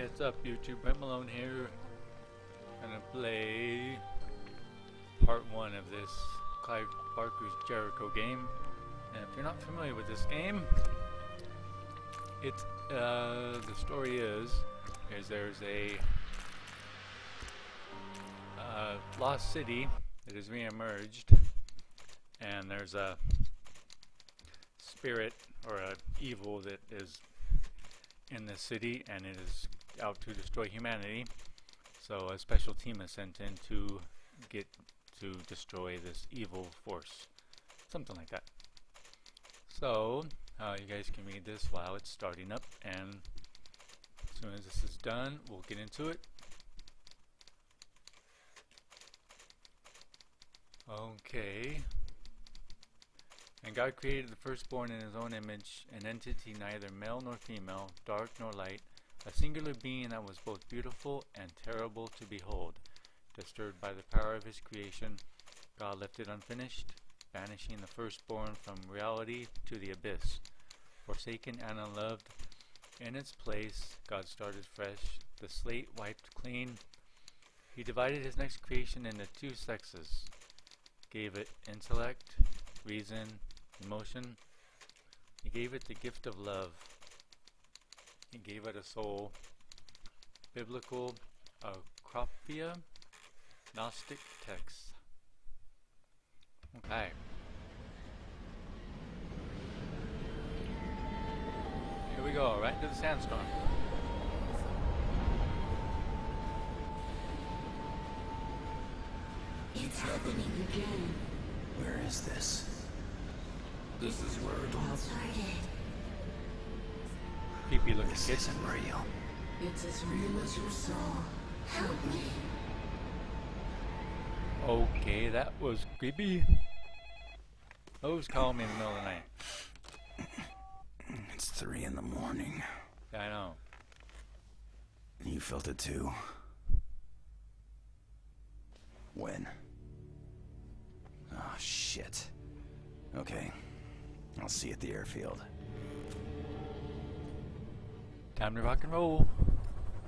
Hey, what's up YouTube? Brent Malone here. Gonna play part one of this Clive Barker's Jericho game. And if you're not familiar with this game, it uh, the story is is there's a uh, lost city that is re-emerged, and there's a spirit or a evil that is in the city and it is out to destroy humanity. So a special team is sent in to get to destroy this evil force. Something like that. So, uh, you guys can read this while it's starting up and as soon as this is done, we'll get into it. Okay. And God created the firstborn in his own image, an entity neither male nor female, dark nor light, a singular being that was both beautiful and terrible to behold. Disturbed by the power of his creation, God left it unfinished, banishing the firstborn from reality to the abyss. Forsaken and unloved, in its place, God started fresh, the slate wiped clean. He divided his next creation into two sexes, gave it intellect, reason, emotion. He gave it the gift of love. He gave it a soul. Biblical Apocrypha, Gnostic texts. Okay. Here we go, right into the sandstorm. It's happening again. Where is this? This is where it All started. Creepy looking This kid. isn't real. It's as real as your soul. Help me. Okay, that was creepy. Who's calling me in the middle of the night? It's three in the morning. Yeah, I know. You felt it too. When? Oh, shit. Okay. I'll see you at the airfield. Time to rock and roll.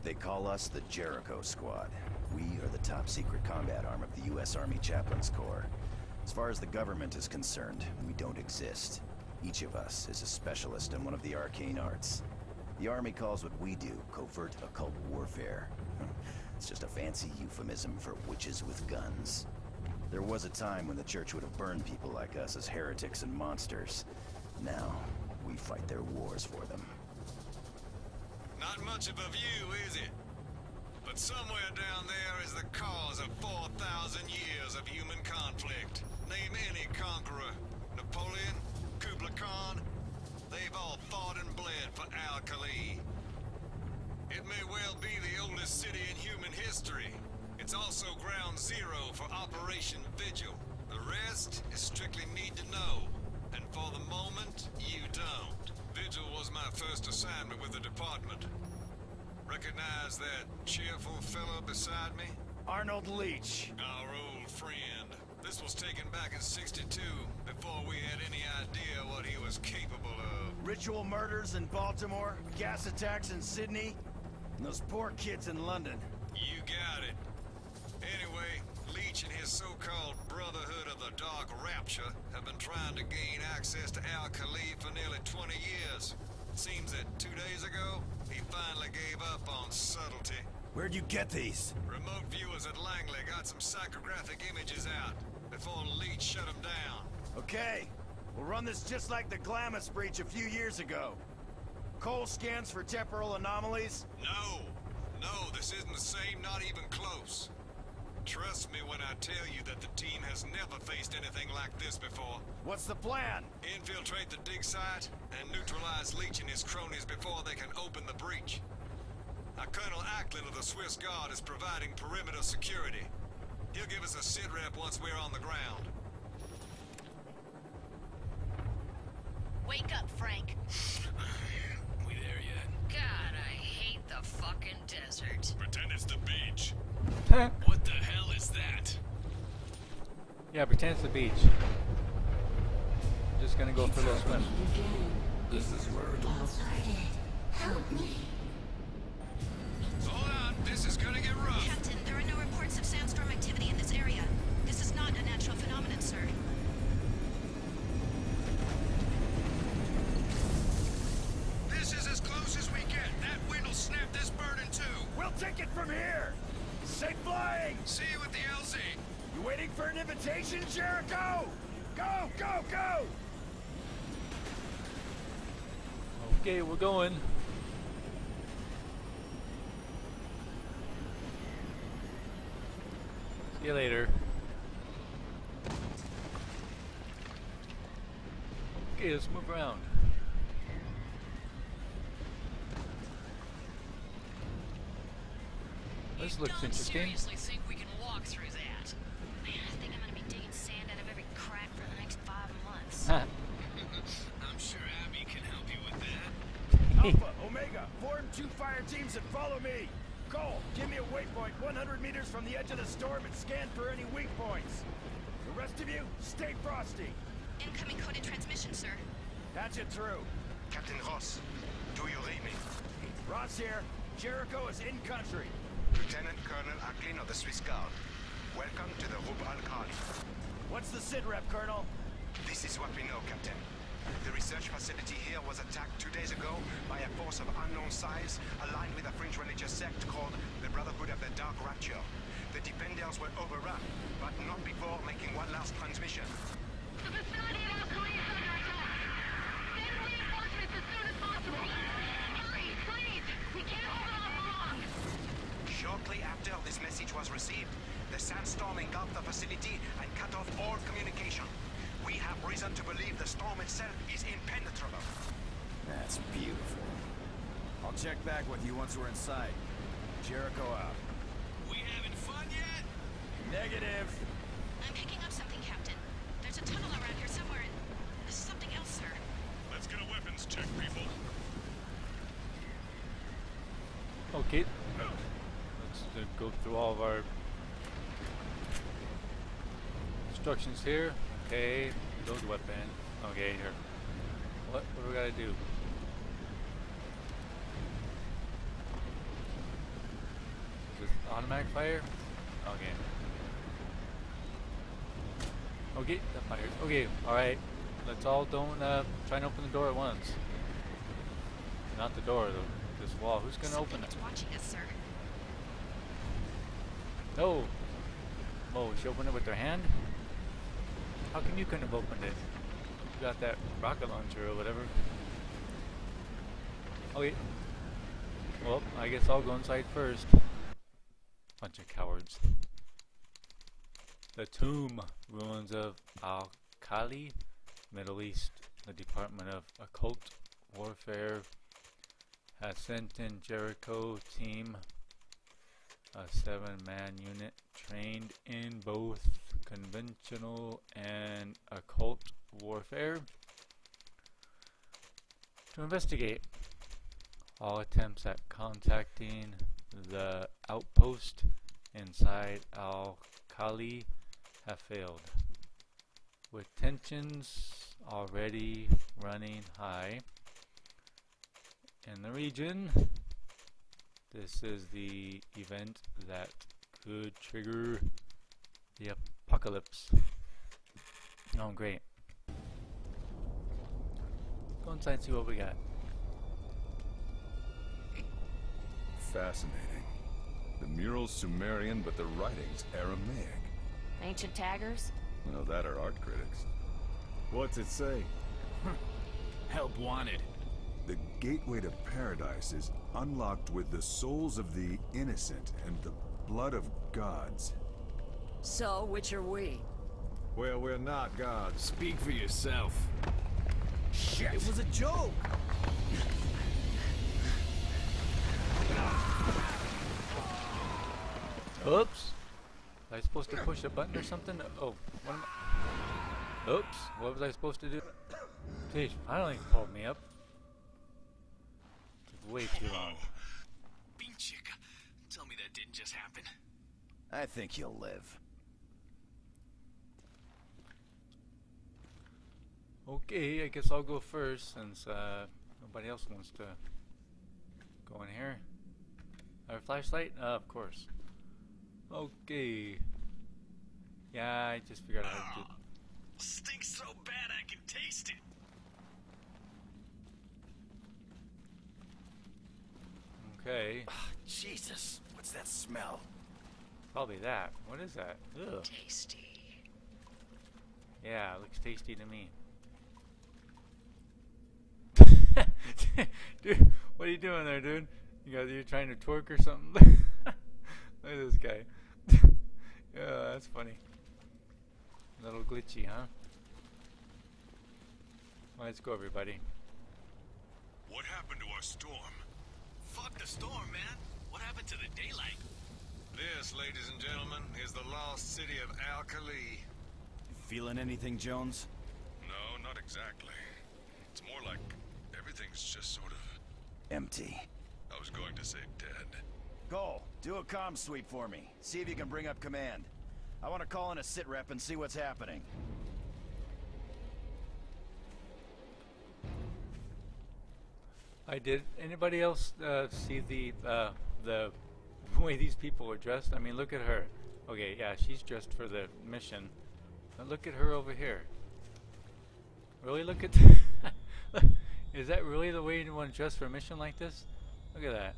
They call us the Jericho Squad. We are the top secret combat arm of the U.S. Army Chaplains Corps. As far as the government is concerned, we don't exist. Each of us is a specialist in one of the arcane arts. The Army calls what we do covert occult warfare. It's just a fancy euphemism for witches with guns. There was a time when the church would have burned people like us as heretics and monsters. Now, we fight their wars for them. Much of a view, is it? But somewhere down there is the cause of 4,000 years of human conflict. Name any conqueror. Napoleon, Kublai Khan. They've all fought and bled for Al-Khali. It may well be the oldest city in human history. It's also ground zero for Operation Vigil. The rest is strictly need to know. And for the moment, you don't. Vigil was my first assignment with the department. Recognize that cheerful fellow beside me? Arnold Leach. Our old friend. This was taken back in 62, before we had any idea what he was capable of. Ritual murders in Baltimore, gas attacks in Sydney, and those poor kids in London. You got it. Anyway, Leach and his so-called Brotherhood of the Dark Rapture have been trying to gain access to Al-Khali for nearly 20 years. Seems that two days ago, he finally gave up on subtlety. Where'd you get these? Remote viewers at Langley got some psychographic images out before Leach shut them down. Okay, we'll run this just like the Glamis breach a few years ago. Cole scans for temporal anomalies? No, no, this isn't the same, not even close. Trust me when I tell you that the team has never faced anything like this before. What's the plan? Infiltrate the dig site and neutralize Leach and his cronies before they can open the breach. Now, Colonel Ackland of the Swiss Guard is providing perimeter security. He'll give us a sit rep once we're on the ground. Wake up, Frank. We there yet? God, I hate the fucking desert. Pretend it's the beach. Yeah, pretend it's the beach. I'm just gonna go for a little swim. This is where it all started. Help me. Hold on, this is gonna get rough. Captain, there are no reports of sandstorm activity in this area. This is not a natural phenomenon, sir. For an invitation, Jericho? Go, go, go! Okay, we're going. See you later. Okay, let's move around. This looks interesting. seriously think we can walk through that? Man, I think I'm gonna be digging sand out of every crack for the next five months. I'm sure Abby can help you with that. Alpha, Omega, form two fire teams and follow me. Cole, give me a waypoint 100 meters from the edge of the storm and scan for any weak points. The rest of you, stay frosty. Incoming coded transmission, sir. Patch it through. Captain Ross, do you read me? Ross here. Jericho is in country. Lieutenant Colonel Ackland of the Swiss Guard. Welcome to the Rub Al Khali. What's the sit rep, Colonel? This is what we know, Captain. The research facility here was attacked two days ago by a force of unknown size aligned with a fringe religious sect called the Brotherhood of the Dark Rapture. The defenders were overrun, but not before making one last transmission. The facility back with you once we're inside. Jericho out. We having fun yet? Negative. I'm picking up something, Captain. There's a tunnel around here somewhere, and this is something else, sir. Let's get a weapons check, people. Okay. Let's uh, go through all of our instructions here. Okay, load weapon. Okay, here. What, what do we gotta do? Is this automatic fire? Okay. Okay, that fired. Okay, alright. Let's all don't uh, try and open the door at once. Not the door, though. This wall. Who's gonna open it? Watching us, sir. No. Oh, she opened it with her hand? How come you couldn't have opened it? You got that rocket launcher or whatever. Okay. Well, I guess I'll go inside first. Bunch of cowards. The tomb, ruins of Al Khali, Middle East. The Department of Occult Warfare has sent in Jericho team a seven-man unit trained in both conventional and occult warfare to investigate all attempts at contacting the outpost inside Al-Khali have failed. With tensions already running high in the region, this is the event that could trigger the apocalypse. Oh, great. Go inside and see what we got. Fascinating. The mural's Sumerian, but the writing's Aramaic. Ancient taggers? Well, that are art critics. What's it say? Help wanted. The gateway to paradise is unlocked with the souls of the innocent and the blood of gods. So, which are we? Well, we're not gods. Speak for yourself. Shit! It was a joke! Oops. Was I supposed to push a button or something? Oh, what am I? Oops. What was I supposed to do? Jeez, finally pulled me up. Took way too long. Bean. Tell me that didn't just happen. I think you'll live. Okay, I guess I'll go first since uh, nobody else wants to go in here. Our flashlight? Uh, of course. Okay. Yeah, I just figured out how to do Stinks so bad I can taste it. Okay. Jesus, what's that smell? Probably that. What is that? Ugh. Tasty. Yeah, it looks tasty to me. dude, what are you doing there, dude? You guys, you're trying to twerk or something? Look at this guy. yeah, that's funny. A little glitchy, huh? Well, let's go, everybody. What happened to our storm? Fuck the storm, man. What happened to the daylight? This, ladies and gentlemen, is the lost city of Al-Khali. Feeling anything, Jones? No, not exactly. It's more like everything's just sort of. Empty. I was going to say dead. Cole, do a comm sweep for me. See if you can bring up command. I want to call in a sit rep and see what's happening. I did. Anybody else uh, see the uh, the way these people are dressed? I mean, look at her. Okay, yeah, she's dressed for the mission. But look at her over here. Really, look at. Is that really the way you want to dress for a mission like this? Look at that.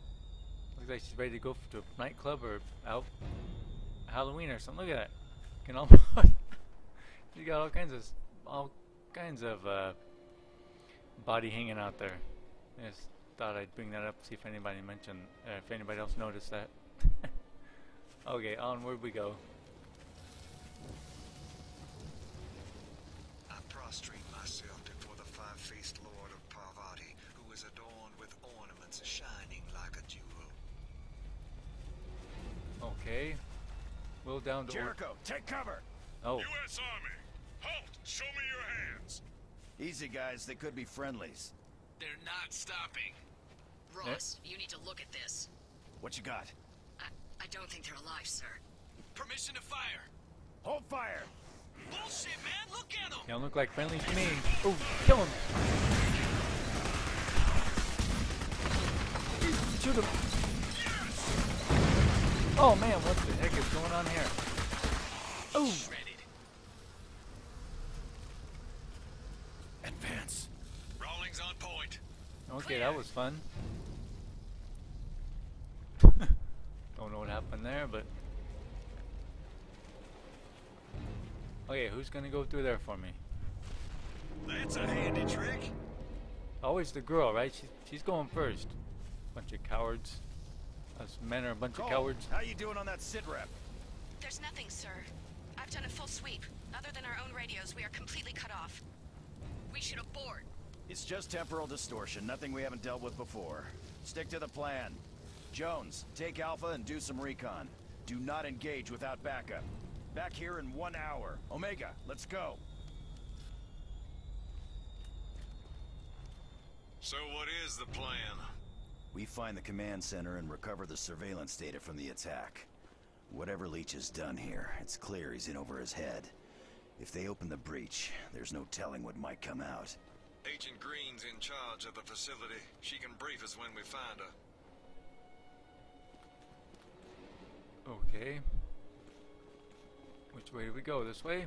Looks like she's ready to go to a nightclub or out Halloween or something. Look at that. Can almost. you got all kinds of all kinds of uh, body hanging out there. I just thought I'd bring that up, see if anybody mentioned, uh, if anybody else noticed that. okay, onward we go. I prostrate myself before the five-faced lord of Parvati, who is adorned with ornaments shining like a jewel. Okay. Will down to or- Jericho, take cover. Oh, U.S. Army, halt! Show me your hands. Easy, guys. They could be friendlies. They're not stopping. Eh? Ross, you need to look at this. What you got? I, I don't think they're alive, sir. Permission to fire. Hold fire! Bullshit, man. Look at them. they don't look like friendlies to me. Oh, kill him! Shoot him! Oh man, what the heck is going on here? Oh, Shredded. Advance. Rawlings on point. okay, that was fun. Don't know what happened there, but okay, who's gonna go through there for me? That's a handy trick. Always the girl, right? She, she's going first. Bunch of cowards. Us men are a bunch Cole, of cowards. how you doing on that sit rep? There's nothing, sir. I've done a full sweep. Other than our own radios, we are completely cut off. We should abort. It's just temporal distortion, nothing we haven't dealt with before. Stick to the plan. Jones, take Alpha and do some recon. Do not engage without backup. Back here in one hour. Omega, let's go. So what is the plan? We find the command center and recover the surveillance data from the attack. Whatever Leach has done here, it's clear he's in over his head. If they open the breach, there's no telling what might come out. Agent Green's in charge of the facility. She can brief us when we find her. Okay. Which way do we go? This way?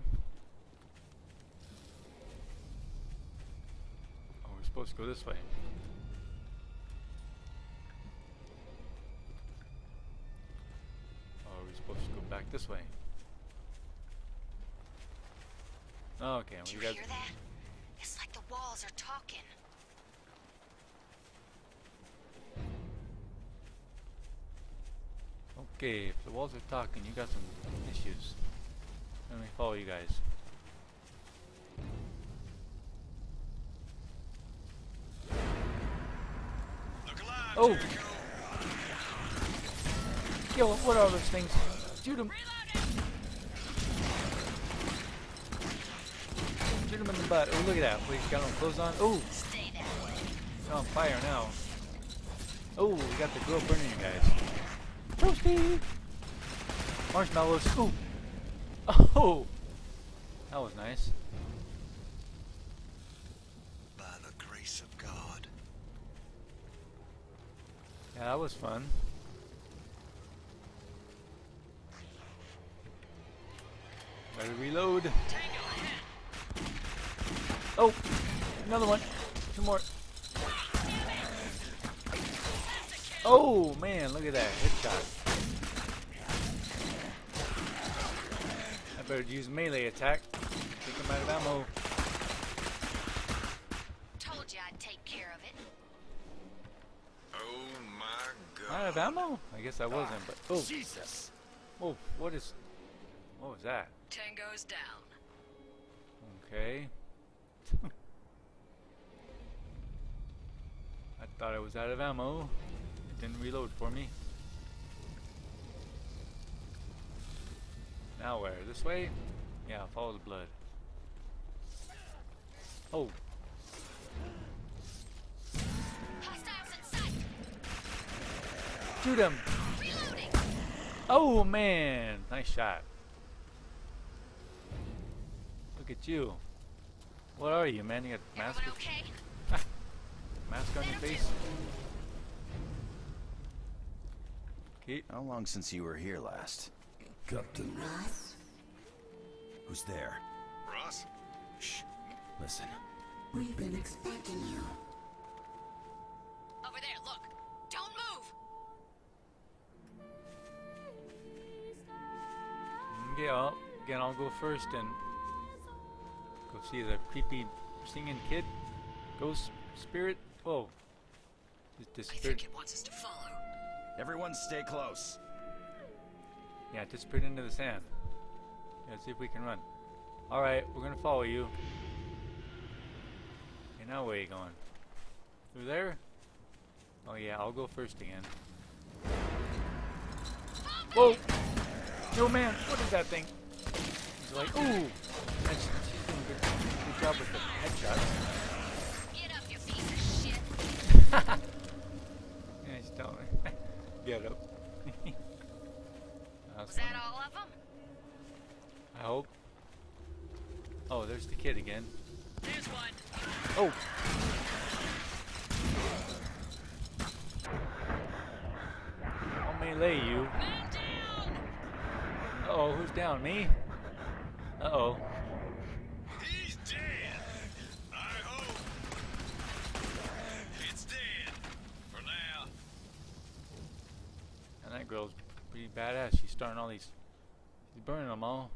Oh, we're supposed to go this way. Back this way. Oh, okay, Do we you got. hear that? It's like the walls are talking. Okay, if the walls are talking, you got some issues. Let me follow you guys. Look alive, Oh. Yo, what are those things? Shoot him! Shoot him in the butt. Oh, look at that. We got no clothes on. Oh, he's on fire now. Oh, we got the grill burning, you guys. Toasty! Marshmallows. Ooh! Oh! That was nice. By the grace of God. Yeah, that was fun. Gotta reload. Oh! Another one. Two more. Oh man, look at that headshot. I better use melee attack. Take him out of ammo. Told you I'd take care of it. Oh my god. Out of ammo? I guess I wasn't, but oh, Jesus! oh, what is? What was that? Tango's down. Okay. I thought I was out of ammo. It didn't reload for me. Now where? This way? Yeah, follow the blood. Oh, Hostiles in sight. shoot him! Reloading. Oh man, nice shot. Look at you. What are you, man? You got mask, okay? mask on your face? Okay. How long since you were here last? Captain. Ross, Who's there? Ross? Shh. Listen. we've been expecting you. Over there, look. Don't move. Okay, I'll, again, I'll go first and go see the creepy singing kid. Ghost spirit. Oh. Just I disappeared. think it wants us to follow. Everyone stay close. Yeah, it disappeared into the sand. Yeah, let's see if we can run. Alright, we're gonna follow you. Okay, now where are you going? Through there? Oh yeah, I'll go first again. Whoa! No man, what is that thing? He's like, ooh! And she- she's doing a good, good job with the headshots. Get up, you piece of shit. Yeah, she's telling me. Get up. That's Was that all of them? I hope. Oh, there's the kid again. There's one. Oh! I'll melee you. Man down. Uh oh, who's down? Me? Uh oh. He's dead. I hope. It's dead. For now. And that girl's pretty badass. She's starting all these. She's burning them all.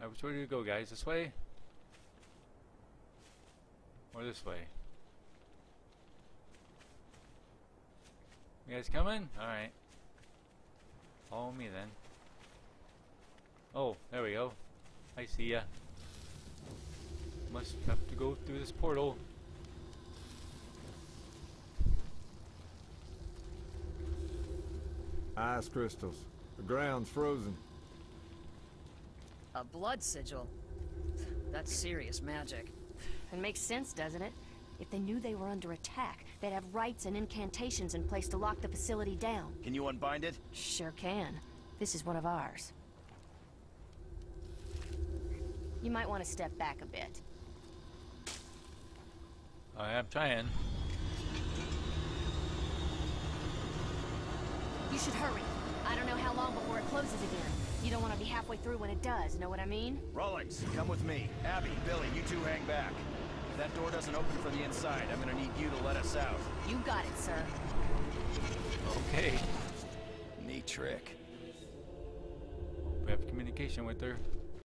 Alright, which way do we go, guys? This way? Or this way? You guys coming? Alright. Follow me then. Oh, there we go. I see ya. Must have to go through this portal. Ice crystals. The ground's frozen. A blood sigil. That's serious magic. It makes sense, doesn't it? If they knew they were under attack, they'd have rites and incantations in place to lock the facility down. Can you unbind it? Sure can. This is one of ours. You might want to step back a bit. I am trying. You should hurry. I don't know how long before it closes again. You don't want to be halfway through when it does, know what I mean? Rawlings, come with me. Abby, Billy, you two hang back. If that door doesn't open from the inside, I'm gonna need you to let us out. You got it, sir. Okay. Neat trick. We have communication with her.